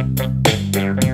Thank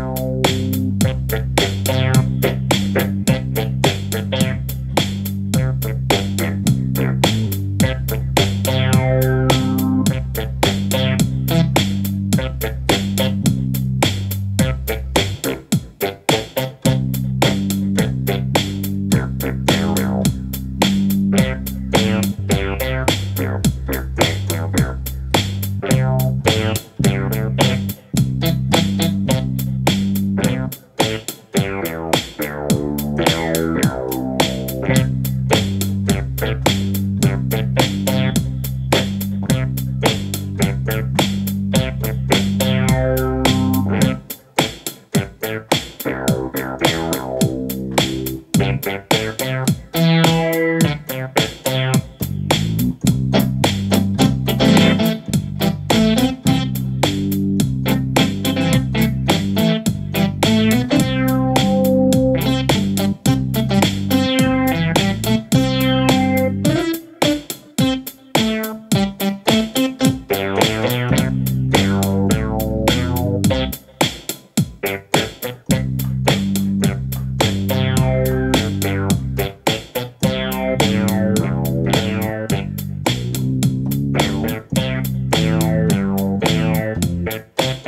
Bam, bam, bam.